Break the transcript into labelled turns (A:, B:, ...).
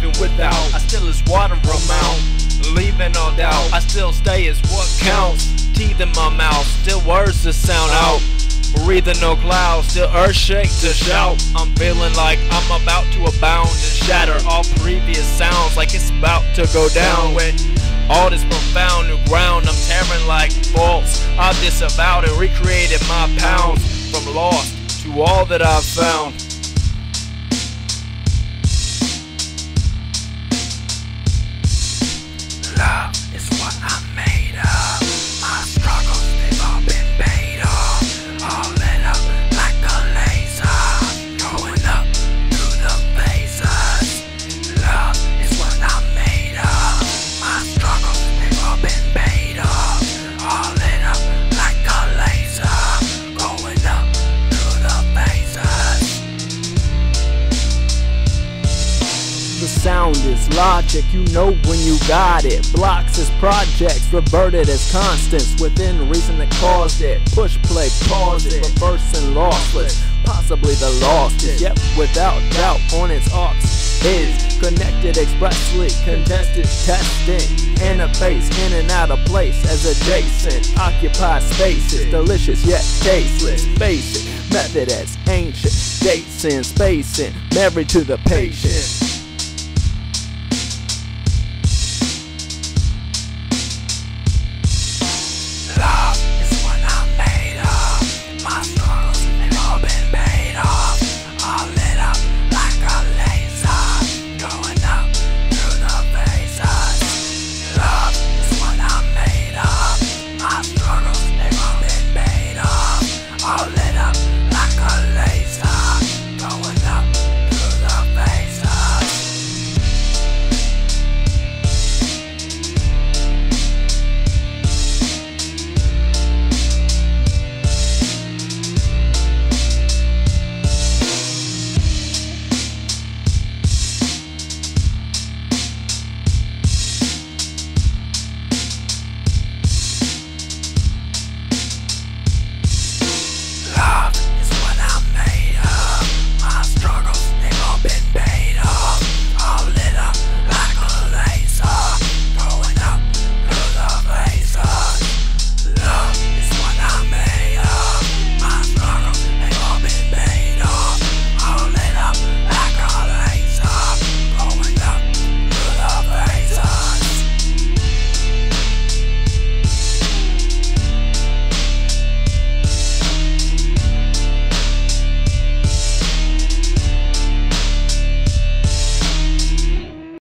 A: Even without, I still is water amount. Leaving all doubt, I still stay is what counts. Teeth in my mouth, still words to sound out. Breathing no clouds, still earth shake to shout. I'm feeling like I'm about to abound and shatter all previous sounds, like it's about to go down. With all this profound new ground, I'm tearing like bolts. I disavowed and recreated my pounds from lost to all that I've found.
B: Sound is logic, you know when you got it. Blocks as projects, reverted as constants within reason that caused it. Push, play, pause it, reversing lossless. Possibly the lostest, yet without doubt on its aux is connected expressly, contested testing. Interface in and out of place as adjacent. Occupied spaces, delicious yet tasteless. Basic method as ancient. Dates in spacing, married to the patient.